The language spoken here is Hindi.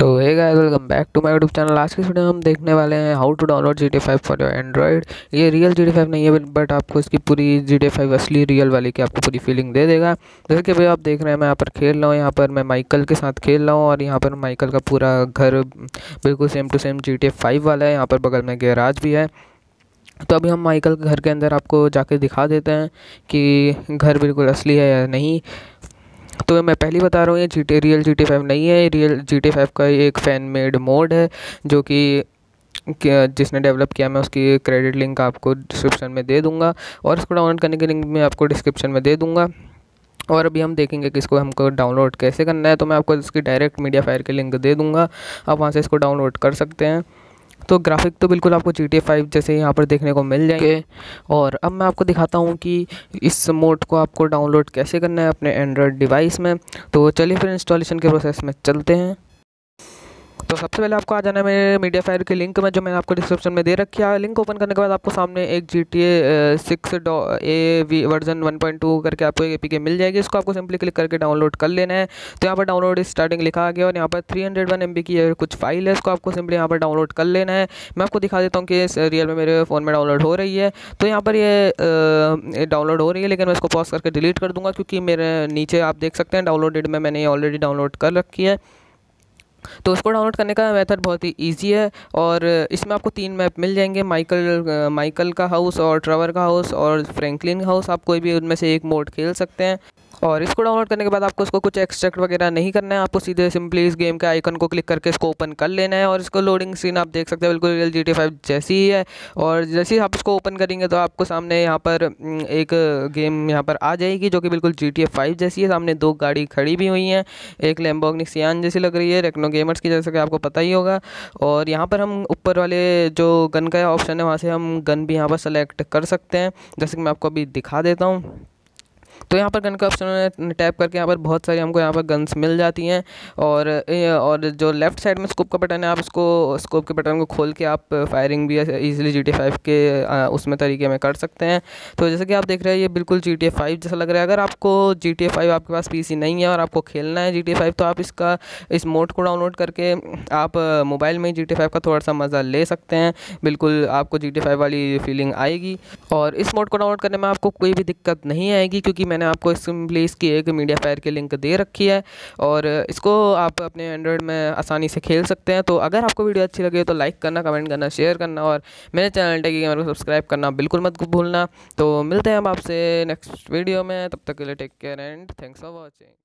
तो hey guys welcome back to my YouTube channel आज के वीडियो में हम देखने वाले हैं how to download G T five for your Android ये रियल जी टी फाइव नहीं है बट आपको इसकी पूरी जी टी फाइव असली रियल वाली की आपको पूरी फीलिंग दे देगा। जैसे कि भाई आप देख रहे हैं, मैं यहाँ पर खेल रहा हूँ। यहाँ पर मैं माइकल के साथ खेल रहा हूँ और यहाँ पर माइकल का पूरा घर बिल्कुल same to same G T five वाला है। यहाँ पर बगल में गैराज भी है। तो अभी हम माइकल के घर के अंदर आपको जाके दिखा देते हैं कि घर बिल्कुल असली है या नहीं। तो मैं पहले बता रहा हूँ, ये G T real G T five नहीं है। रियल जी टी फाइव का एक फ़ैन मेड मोड है, जो कि जिसने डेवलप किया, मैं उसकी क्रेडिट लिंक आपको डिस्क्रिप्शन में दे दूँगा और इसको डाउनलोड करने की लिंक मैं आपको डिस्क्रिप्शन में दे दूँगा। और अभी हम देखेंगे कि इसको हमको डाउनलोड कैसे करना है तो मैं आपको इसकी डायरेक्ट मीडिया फायर की लिंक दे दूँगा। आप वहाँ से इसको डाउनलोड कर सकते हैं। तो ग्राफिक तो बिल्कुल आपको जी टी फाइव जैसे यहाँ पर देखने को मिल जाएँगे। और अब मैं आपको दिखाता हूँ कि इस मोड को आपको डाउनलोड कैसे करना है अपने एंड्रॉयड डिवाइस में। तो चलिए फिर इंस्टॉलेशन के प्रोसेस में चलते हैं। तो सबसे पहले आपको आ जाना है मेरे मीडिया फायर के लिंक में, जो मैंने आपको डिस्क्रिप्शन में दे रखी है। लिंक ओपन करने के बाद आपको सामने एक G T A six A V version one point two करके आपको एक ए पी के मिल जाएगी। इसको आपको सिंपली क्लिक करके डाउनलोड कर लेना है। तो यहाँ पर डाउनलोड स्टार्टिंग लिखा आ गया और यहाँ पर three hundred one M B की कुछ फ़ाइल है, इसको आपको सिंपली यहाँ पर डाउनलोड कर लेना है। मैं आपको दिखा देता हूँ कि रियल में मेरे फ़ोन में डाउनलोड हो रही है। तो यहाँ पर ये डाउनलोड हो रही है, लेकिन मैं इसको पॉज करके डिलीट कर दूँगा, क्योंकि मेरे नीचे आप देख सकते हैं डाउनलोडेड में मैंने ऑलरेडी डाउनलोड कर रखी है। तो उसको डाउनलोड करने का मेथड बहुत ही ईजी है और इसमें आपको तीन मैप मिल जाएँगे माइकल माइकल का हाउस और ट्रवर का हाउस और फ्रैंकलिन हाउस आप कोई भी उनमें से एक मोड खेल सकते हैं। और इसको डाउनलोड करने के बाद आपको इसको कुछ एक्सट्रैक्ट वगैरह नहीं करना है। आपको सीधे सिंपली इस गेम के आइकन को क्लिक करके इसको ओपन कर लेना है और इसको लोडिंग सीन आप देख सकते हैं, बिल्कुल रियल जी टी फाइव जैसी ही है। और जैसे ही आप इसको ओपन करेंगे तो आपको सामने यहाँ पर एक गेम यहाँ पर आ जाएगी जो कि बिल्कुल जी टी फाइव जैसी है। सामने दो गाड़ी खड़ी भी हुई हैं, एक लेम्बोगनी सियान जैसी लग रही है रेक्नो गेमर्स की जैसे कि आपको पता ही होगा। और यहाँ पर हम ऊपर वाले जो गन का ऑप्शन है, वहाँ से हम गन भी यहाँ पर सेलेक्ट कर सकते हैं। जैसे कि मैं आपको अभी दिखा देता हूँ। तो यहाँ पर गन का ऑप्शन टैप करके यहाँ पर बहुत सारी हमको यहाँ पर गन्स मिल जाती हैं। और और जो लेफ़्ट साइड में स्कोप का बटन है, आप इसको स्कोप के बटन को खोल के आप फायरिंग भी इजीली जी टी फाइव के उसमें तरीके में कर सकते हैं। तो जैसे कि आप देख रहे हैं, ये बिल्कुल जी टी फाइव जैसा लग रहा है। अगर आपको जी टी फाइव आपके पास पी सी नहीं है और आपको खेलना है जी टी फाइव तो आप इसका, इस मोड को डाउनलोड करके आप मोबाइल में जी टी फाइव का थोड़ा सा मज़ा ले सकते हैं। बिल्कुल आपको जी टी फाइव वाली फीलिंग आएगी। और इस मोड को डाउनलोड करने में आपको कोई भी दिक्कत नहीं आएगी, क्योंकि मैंने आपको सिंपली की एक मीडिया फायर की लिंक दे रखी है और इसको आप अपने एंड्रॉयड में आसानी से खेल सकते हैं। तो अगर आपको वीडियो अच्छी लगे तो लाइक करना, कमेंट करना, शेयर करना और मेरे चैनल टेक गेमर को सब्सक्राइब करना बिल्कुल मत भूलना। तो मिलते हैं हम आपसे नेक्स्ट वीडियो में, तब तक के लिए take care and thanks for watching.